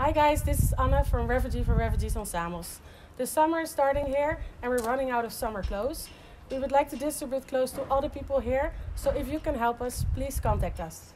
Hi guys, this is Anne from Refugee for Refugees on Samos. The summer is starting here and we're running out of summer clothes. We would like to distribute clothes to all the people here, so if you can help us, please contact us.